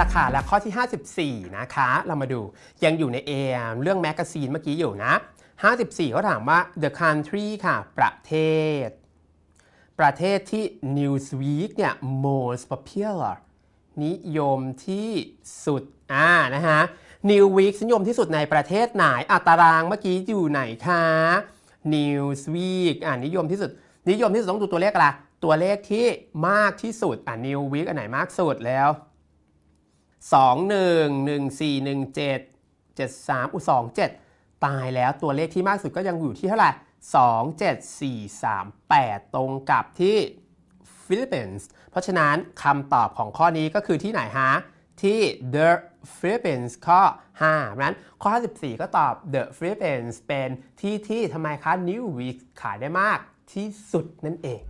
ละค่ะ และข้อที่ 54 นะคะ เรามาดูยังอยู่ในเอเรื่องแมกกาซีนเมื่อกี้อยู่นะ 54เขาถามว่า the country ค่ะ ประเทศ ประเทศที่ Newsweek เนี่ย most popular นิยมที่สุด อ่า นะฮะ Newsweek นิยมที่สุดในประเทศไหนอะตารางเมื่อกี้อยู่ไหนคะ Newsweek อ่านิยมที่สุด นิยมที่สุดต้องดูตัวเลขอะไรตัวเลขที่มากที่สุด อะ Newsweek อันไหนมากสุดแล้ว 2 1 1 4 1 7 7 3อุ2 7 ตายแล้วตัวเลขที่มากสุดก็ยังอยู่ที่เท่าไหร่ 2 7 4 3 8 ตรงกับที่ฟิลิปปินส์เพราะฉะนั้นคำตอบของข้อนี้ก็คือที่ไหนฮะ ที่ the Philippines ข้อ5เพราะฉะนั้นข้อ 54 ก็ตอบ the Philippines เป็นที่ที่ทำไมคะ New Week ขายได้มากที่สุดนั่นเอง